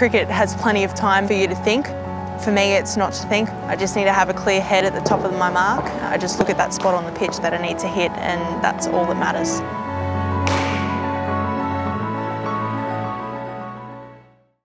Cricket has plenty of time for you to think. For me, it's not to think. I just need to have a clear head at the top of my mark. I just look at that spot on the pitch that I need to hit and that's all that matters.